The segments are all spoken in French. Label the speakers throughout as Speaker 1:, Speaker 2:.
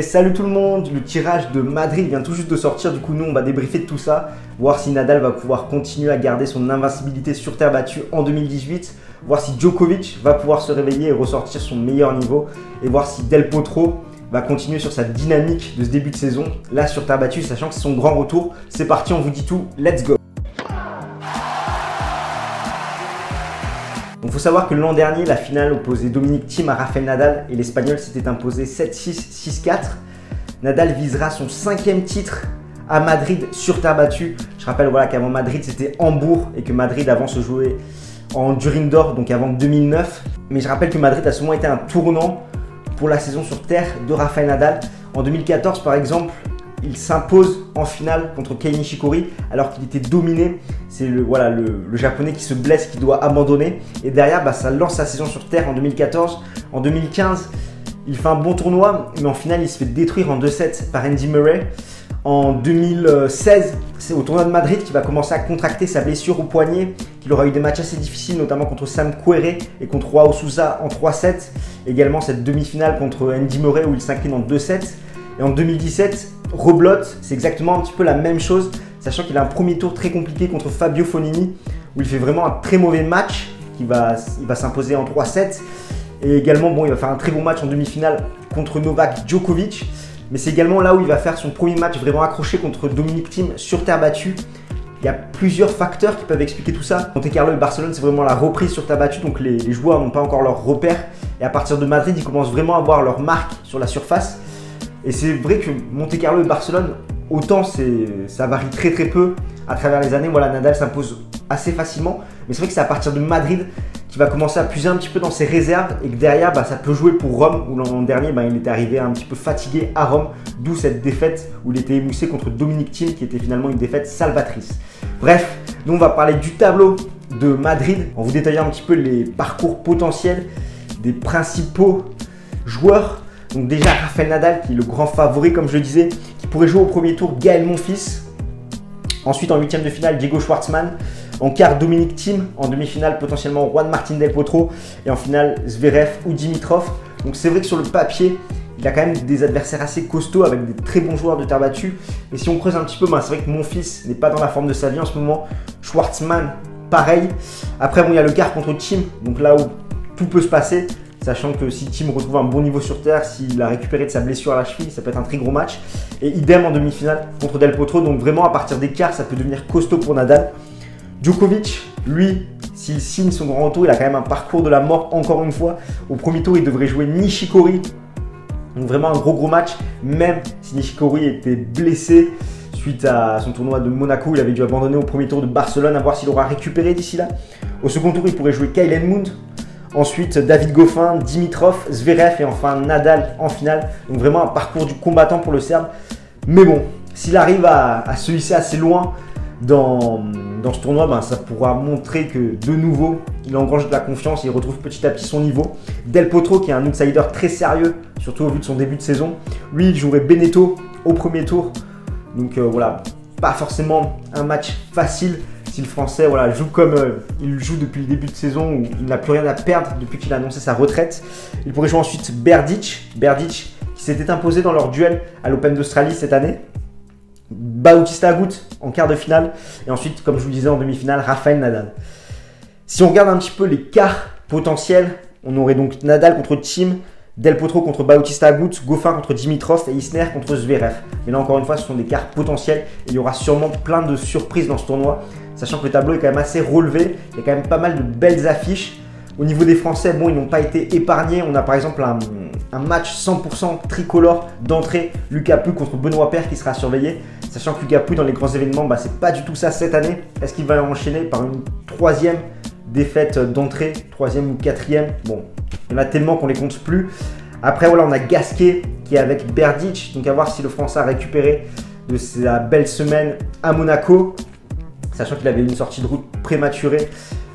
Speaker 1: Salut tout le monde, le tirage de Madrid vient tout juste de sortir, du coup nous on va débriefer de tout ça, voir si Nadal va pouvoir continuer à garder son invincibilité sur terre battue en 2018, voir si Djokovic va pouvoir se réveiller et ressortir son meilleur niveau, et voir si Del Potro va continuer sur sa dynamique de ce début de saison, là sur terre battue, sachant que c'est son grand retour. C'est parti, on vous dit tout, let's go Il faut savoir que l'an dernier, la finale opposait Dominique Thiem à Rafael Nadal et l'Espagnol s'était imposé 7-6, 6-4. Nadal visera son cinquième titre à Madrid sur terre battue. Je rappelle voilà, qu'avant Madrid c'était Hambourg et que Madrid avant se jouait en Durindor, donc avant 2009. Mais je rappelle que Madrid a souvent été un tournant pour la saison sur terre de Rafael Nadal. En 2014 par exemple, il s'impose en finale contre Kei Nishikori alors qu'il était dominé. C'est le, japonais qui se blesse, qui doit abandonner. Et derrière, bah, ça lance sa saison sur terre en 2014. En 2015, il fait un bon tournoi, mais en finale, il se fait détruire en 2-7 par Andy Murray. En 2016, c'est au tournoi de Madrid qu'il va commencer à contracter sa blessure au poignet, qu'il aura eu des matchs assez difficiles, notamment contre Sam Querrey et contre Joao Souza en 3-7. Également cette demi-finale contre Andy Murray où il s'incline en 2-7. Et en 2017, Roblotte, c'est exactement un petit peu la même chose, sachant qu'il a un premier tour très compliqué contre Fabio Fonini, où il fait vraiment un très mauvais match, qui va, il va s'imposer en 3-7. Et également, bon, il va faire un très bon match en demi-finale contre Novak Djokovic. Mais c'est également là où il va faire son premier match vraiment accroché contre Dominic Thiem sur terre battue. Il y a plusieurs facteurs qui peuvent expliquer tout ça. Monte Carlo et Barcelone, c'est vraiment la reprise sur terre battue, donc les, les joueurs n'ont pas encore leur repère. Et à partir de Madrid, ils commencent vraiment à avoir leur marque sur la surface. Et c'est vrai que Monte Carlo et Barcelone, autant ça varie très très peu à travers les années. Voilà, Nadal s'impose assez facilement. Mais c'est vrai que c'est à partir de Madrid qu'il va commencer à puiser un petit peu dans ses réserves et que derrière, bah, ça peut jouer pour Rome, où l'an dernier, bah, il était arrivé un petit peu fatigué à Rome, d'où cette défaite où il était émoussé contre Dominic Thiem, qui était finalement une défaite salvatrice. Bref, nous on va parler du tableau de Madrid, en vous détaillant un petit peu les parcours potentiels des principaux joueurs donc déjà Rafael Nadal qui est le grand favori comme je le disais, qui pourrait jouer au premier tour Gaël Monfils. Ensuite en huitième de finale Diego Schwartzmann. En quart Dominique Thiem. En demi-finale potentiellement Juan Martin Del Potro. Et en finale Zverev ou Dimitrov. Donc c'est vrai que sur le papier il a quand même des adversaires assez costauds avec des très bons joueurs de terre battue. Et si on creuse un petit peu, ben, c'est vrai que mon fils n'est pas dans la forme de sa vie en ce moment. Schwartzmann, pareil. Après, bon, il y a le quart contre Thiem, donc là où tout peut se passer. Sachant que si Tim retrouve un bon niveau sur terre, s'il a récupéré de sa blessure à la cheville, ça peut être un très gros match. Et idem en demi-finale contre Del Potro. Donc vraiment, à partir des quarts, ça peut devenir costaud pour Nadal. Djokovic, lui, s'il signe son grand tour, il a quand même un parcours de la mort encore une fois. Au premier tour, il devrait jouer Nishikori. Donc vraiment un gros gros match, même si Nishikori était blessé suite à son tournoi de Monaco. Il avait dû abandonner au premier tour de Barcelone, à voir s'il aura récupéré d'ici là. Au second tour, il pourrait jouer Kyle Edmund. Ensuite, David Goffin, Dimitrov, Zverev et enfin Nadal en finale. Donc vraiment un parcours du combattant pour le Serbe. Mais bon, s'il arrive à, se hisser assez loin dans, ce tournoi, ben, ça pourra montrer que de nouveau, il engrange de la confiance il retrouve petit à petit son niveau. Del Potro, qui est un outsider très sérieux, surtout au vu de son début de saison, lui, il jouerait Beneteau au premier tour. Donc euh, voilà, pas forcément un match facile français voilà, joue comme euh, il joue depuis le début de saison où il n'a plus rien à perdre depuis qu'il a annoncé sa retraite. Il pourrait jouer ensuite Berdic, Berdic qui s'était imposé dans leur duel à l'Open d'Australie cette année. Bautista Agut en quart de finale. Et ensuite, comme je vous le disais en demi-finale, Rafael Nadal. Si on regarde un petit peu les quarts potentiels, on aurait donc Nadal contre Thiem, Del Potro contre Bautista Agut, Goffin contre Dimitrov et Isner contre Zverev. Mais là encore une fois, ce sont des quarts potentiels et il y aura sûrement plein de surprises dans ce tournoi, sachant que le tableau est quand même assez relevé. Il y a quand même pas mal de belles affiches. Au niveau des Français, bon, ils n'ont pas été épargnés. On a par exemple un, match 100% tricolore d'entrée, Lucas Pouille contre Benoît Père qui sera surveillé. Sachant que Lucas Pouille dans les grands événements, bah, c'est pas du tout ça cette année. Est-ce qu'il va enchaîner par une troisième défaite d'entrée, troisième ou quatrième? Bon, il y en a tellement qu'on les compte plus. Après, voilà, on a Gasquet qui est avec Berdic. Donc, à voir si le Français a récupéré de sa belle semaine à Monaco. Sachant qu'il avait une sortie de route prématurée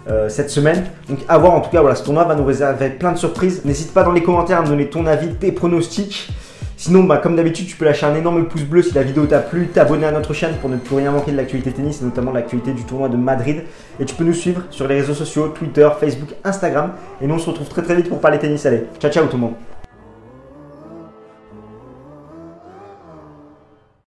Speaker 1: euh, cette semaine. Donc, à voir. En tout cas, voilà, ce tournoi va nous réserver plein de surprises. N'hésite pas dans les commentaires à me donner ton avis, tes pronostics. Sinon, bah, comme d'habitude, tu peux lâcher un énorme pouce bleu si la vidéo t'a plu, t'abonner à notre chaîne pour ne plus rien manquer de l'actualité tennis et notamment l'actualité du tournoi de Madrid. Et tu peux nous suivre sur les réseaux sociaux, Twitter, Facebook, Instagram. Et nous, on se retrouve très très vite pour parler tennis. Allez, ciao ciao tout le monde